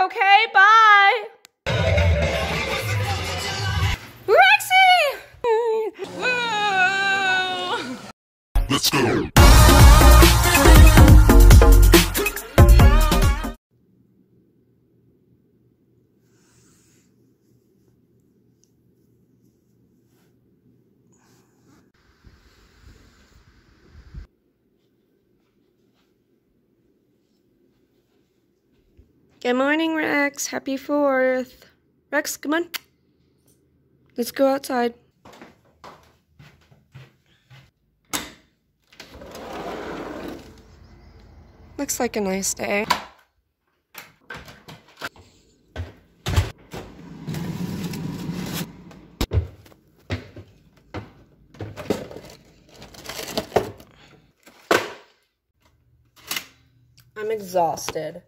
okay? Bye. Rexy! Let's go. Good morning, Rex. Happy 4th. Rex, come on. Let's go outside. Looks like a nice day. I'm exhausted.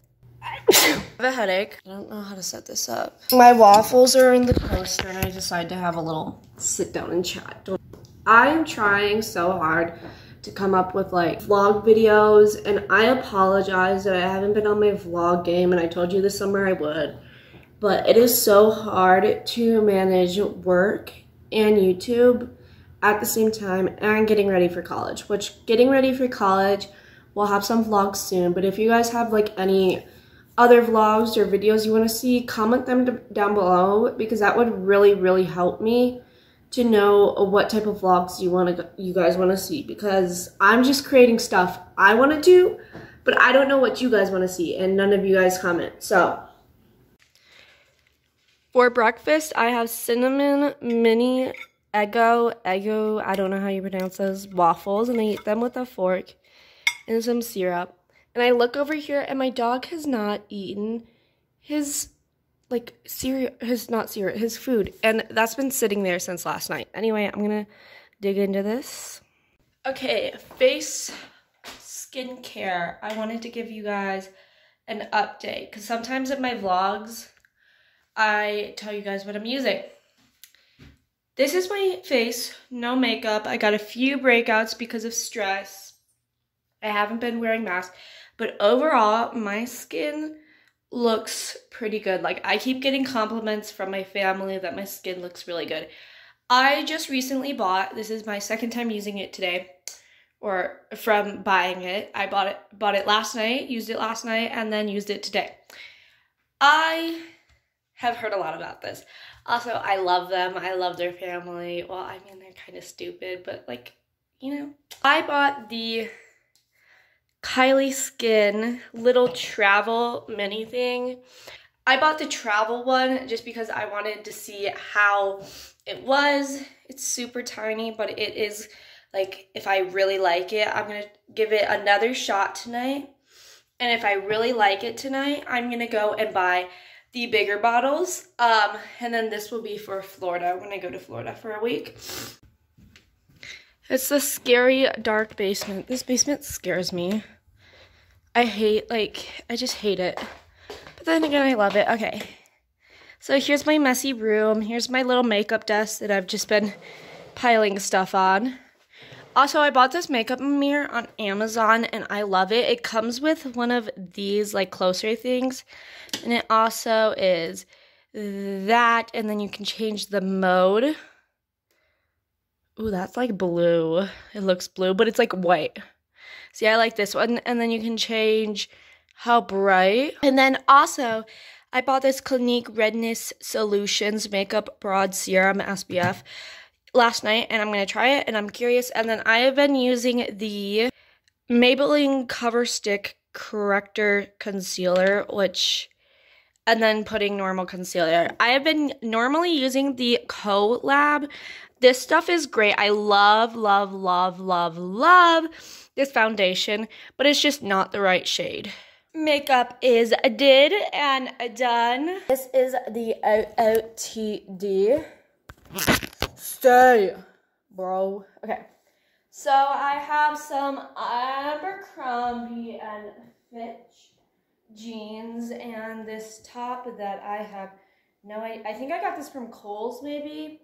I have a headache. I don't know how to set this up. My waffles are in the toaster and I decided to have a little sit down and chat. I'm trying so hard to come up with like vlog videos and I apologize that I haven't been on my vlog game and I told you this summer I would. But it is so hard to manage work and YouTube at the same time and getting ready for college, which getting ready for college, we'll have some vlogs soon. But if you guys have like any other vlogs or videos you want to see, comment them down below because that would really, really help me to know uh, what type of vlogs you want to you guys want to see because I'm just creating stuff I want to do, but I don't know what you guys want to see and none of you guys comment. So, for breakfast, I have cinnamon mini Eggo, Eggo, I don't know how you pronounce those, waffles, and I eat them with a fork and some syrup. And I look over here and my dog has not eaten his like cereal his not cereal his food. And that's been sitting there since last night. Anyway i'm gonna dig into this. Okay face skincare. I wanted to give you guys an update because sometimes in my vlogs i tell you guys what i'm using. This is my face no makeup. I got a few breakouts because of stress. I haven't been wearing masks but overall my skin looks pretty good. Like I keep getting compliments from my family that my skin looks really good. I just recently bought, this is my second time using it today or from buying it. I bought it bought it last night, used it last night and then used it today. I have heard a lot about this. Also, I love them. I love their family. Well, I mean, they're kind of stupid, but like, you know. I bought the Kylie Skin little travel mini thing. I bought the travel one just because I wanted to see how it was. It's super tiny, but it is like, if I really like it, I'm going to give it another shot tonight. And if I really like it tonight, I'm going to go and buy the bigger bottles. Um, and then this will be for Florida when I go to Florida for a week. It's the scary dark basement. This basement scares me. I hate, like, I just hate it. But then again, I love it. Okay. So here's my messy room. Here's my little makeup desk that I've just been piling stuff on. Also, I bought this makeup mirror on Amazon and I love it. It comes with one of these like closer things. And it also is that and then you can change the mode. Ooh, that's like blue. It looks blue, but it's like white. See, I like this one. And then you can change how bright. And then also, I bought this Clinique Redness Solutions Makeup Broad Serum SPF last night. And I'm going to try it. And I'm curious. And then I have been using the Maybelline Cover Stick Corrector Concealer, which and then putting normal concealer. I have been normally using the CoLab. This stuff is great. I love, love, love, love, love this foundation, but it's just not the right shade. Makeup is did and done. This is the OOTD. Stay, bro. Okay. So I have some Abercrombie and Fitch jeans and this top that I have no I, I think I got this from Kohl's maybe.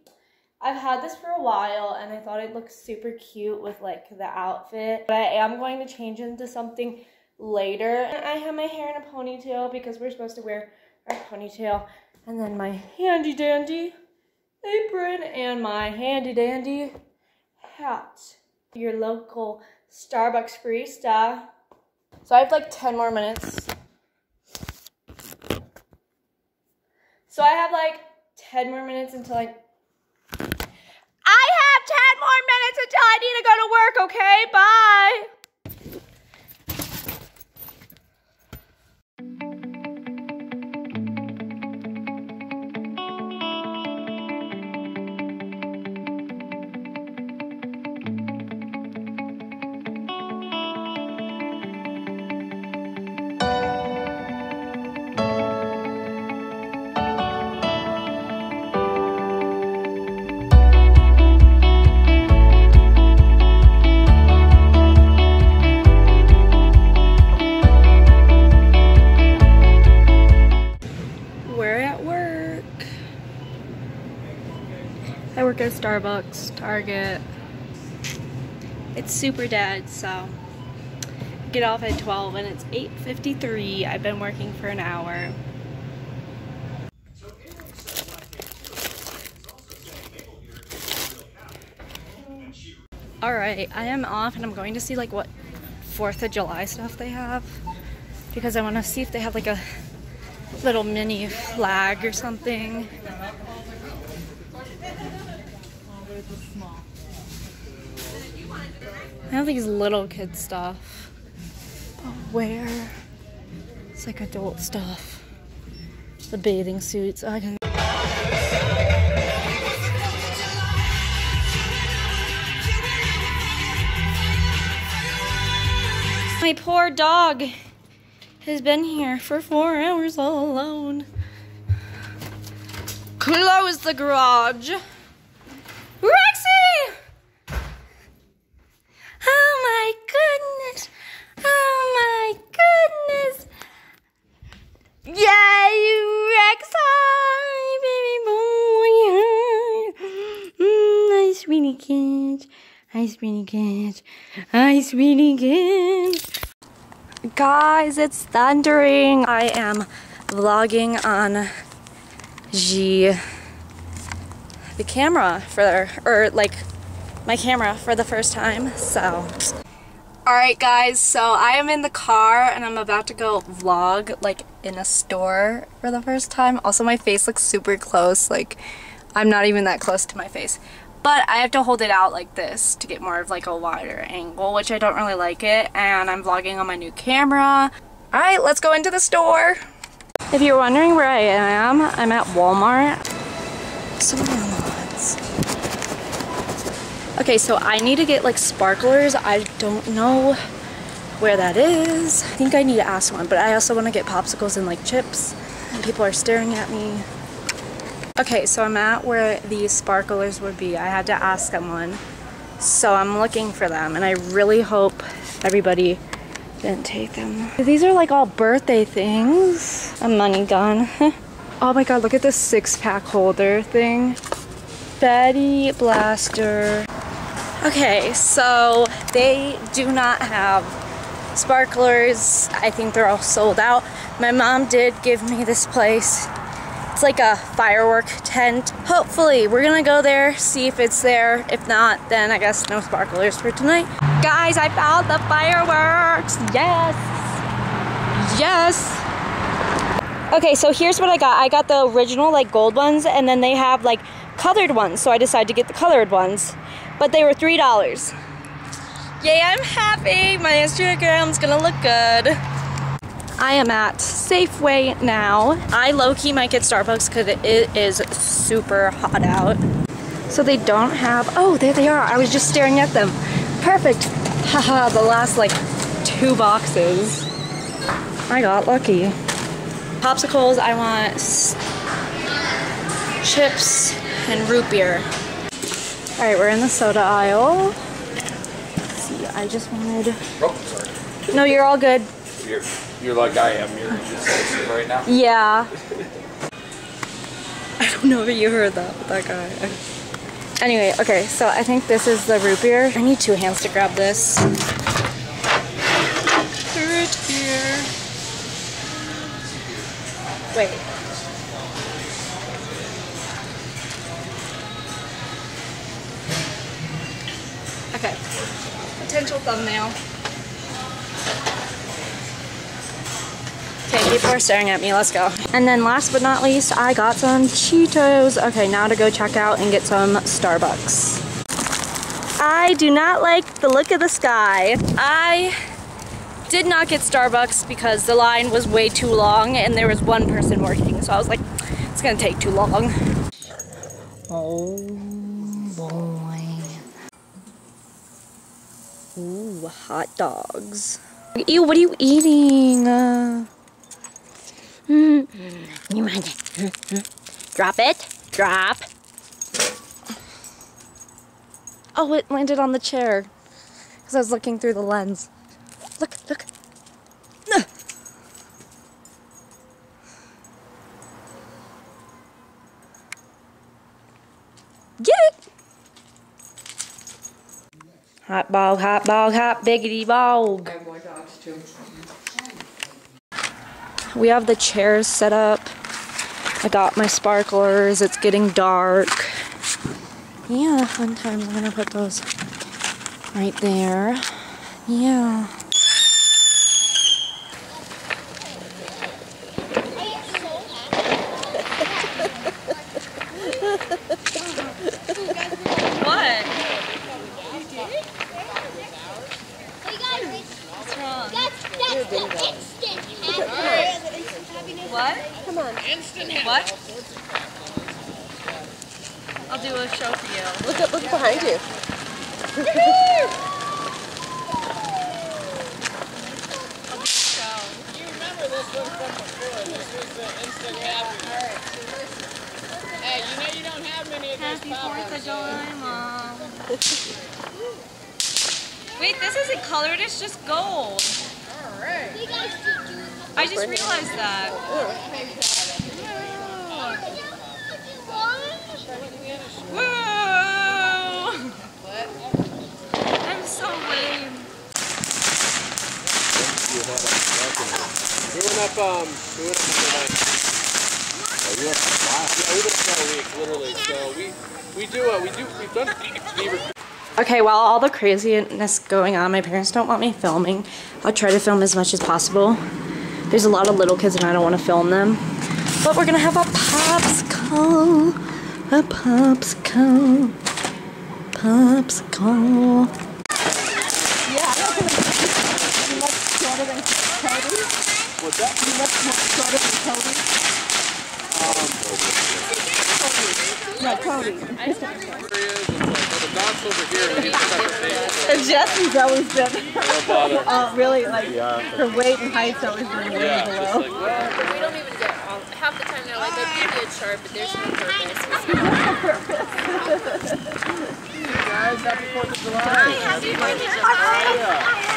I've had this for a while and I thought it looked super cute with like the outfit. But I am going to change into something later. I have my hair in a ponytail because we're supposed to wear our ponytail, and then my handy dandy apron and my handy dandy hat. Your local Starbucks barista. So I have like 10 more minutes. So I have like 10 more minutes until I. I have 10 minutes I need to go to work, okay? Bye. Work. I work at Starbucks, Target. It's super dead, so get off at 12 and it's 8.53. I've been working for an hour. Alright, I am off and I'm going to see like what 4th of July stuff they have because I want to see if they have like a little mini flag or something. I have these little kid stuff. But where? It's like adult stuff. The bathing suits. I can. My poor dog has been here for four hours all alone. Close the garage. Rexy! Oh my goodness. Oh my goodness. Yay, Rex! Hi, baby boy. Mm, hi, sweetie kid. Hi, sweetie kid. Hi, sweetie kid. Guys, it's thundering. I am vlogging on G the camera for or like my camera for the first time. So Alright guys, so I am in the car and I'm about to go vlog like in a store for the first time. Also my face looks super close, like I'm not even that close to my face. But I have to hold it out like this to get more of like a wider angle, which I don't really like it. And I'm vlogging on my new camera. Alright, let's go into the store. If you're wondering where I am, I'm at Walmart. The lines. Okay, so I need to get like sparklers. I don't know where that is. I think I need to ask one, but I also want to get popsicles and like chips. And people are staring at me. Okay, so I'm at where these sparklers would be. I had to ask someone. So I'm looking for them and I really hope everybody didn't take them. These are like all birthday things. A money gun. oh my god, look at this six pack holder thing. Betty Blaster. Okay, so they do not have sparklers. I think they're all sold out. My mom did give me this place. It's like a firework tent. Hopefully, we're gonna go there, see if it's there. If not, then I guess no sparklers for tonight. Guys, I found the fireworks! Yes! Yes! Okay, so here's what I got. I got the original, like, gold ones, and then they have, like, colored ones, so I decided to get the colored ones. But they were $3. Yay, I'm happy! My Instagram's gonna look good. I am at Safeway now. I low-key might get Starbucks because it is super hot out. So they don't have, oh, there they are. I was just staring at them. Perfect. Haha, the last like two boxes. I got lucky. Popsicles, I want chips and root beer. All right, we're in the soda aisle. Let's see, I just wanted, Oh, sorry. no, you're all good. You're, you're like I am. You're just right now. Yeah. I don't know if you heard that, but that guy. Anyway, okay, so I think this is the root beer. I need two hands to grab this. Root beer. Wait. Okay. Potential thumbnail. Okay, people are staring at me. Let's go. And then last but not least, I got some Cheetos. Okay, now to go check out and get some Starbucks. I do not like the look of the sky. I did not get Starbucks because the line was way too long and there was one person working. So I was like, it's gonna take too long. Oh boy. Ooh, hot dogs. Ew, what are you eating? Uh, you mind it? Drop it. Drop. Oh, it landed on the chair. Because I was looking through the lens. Look, look. Ugh. Get it! Hot bog, hot bog, hot biggity bog. We have the chairs set up. Got my sparklers. It's getting dark. Yeah, fun times. I'm gonna put those right there. Yeah. What? What? Come on. What? I'll do a show for you. Look up, look behind you. You remember this one from before. This was the instant happy. Hey, you know you don't have many of those Happy Fourth of. July, Mom. Wait, this isn't colored, it's just gold. I just realized that. Whoa! I'm so lame. We went up, um, we went up in like, yeah, we went up a week, literally. So we, we do, uh, we do, we've done beaver Okay, while all the craziness going on, my parents don't want me filming. I'll try to film as much as possible. There's a lot of little kids and I don't want to film them. But we're gonna have a popsicle. A popsicle. Popsicle. Areas. It's like, oh, the dog's over here. and he's got the table. And Jesse's always been, Don't uh, really, like, her weight and height's always been way Yeah, just below. like, well, We don't even get all, half the time they're like, I give you a chart, but there's no purpose. guys, happy 4th of July. Happy Fourth of July.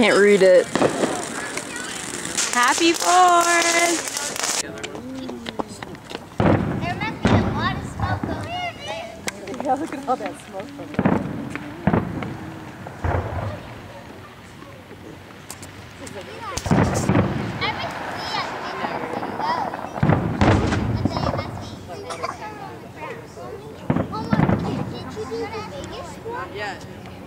Can't read it. Happy Fourth! There must be a lot of smoke over there. Yeah, look at all that smoke from there. That one's long.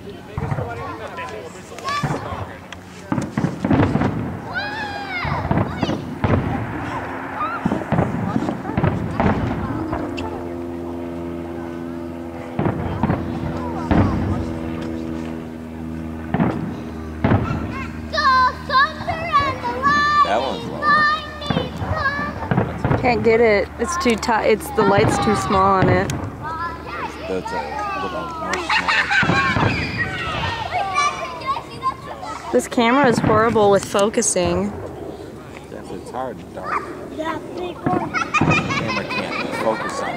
Can't get it. It's too tight. It's the light's too small on it. That's a little more smaller. This camera is horrible with focusing. Yes, it's hard dark. Camera can't focus on.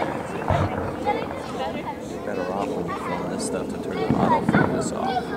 You're better off when you film this stuff to turn the off.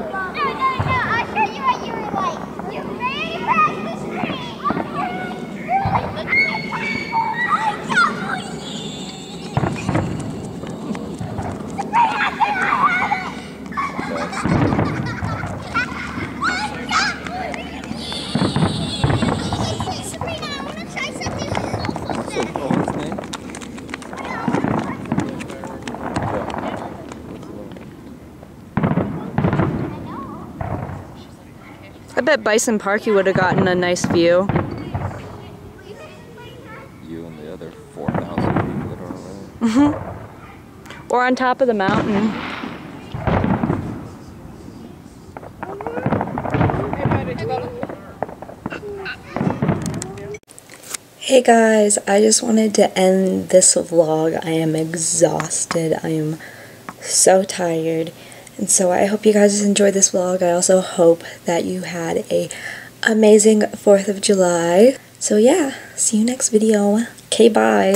But bet Bison Park you would have gotten a nice view. You and the other 4,000 people that are around. Mm-hmm. Or on top of the mountain. Hey guys, I just wanted to end this vlog. I am exhausted. I am so tired. And so I hope you guys enjoyed this vlog. I also hope that you had a amazing 4th of July. So yeah, see you next video. Okay, bye.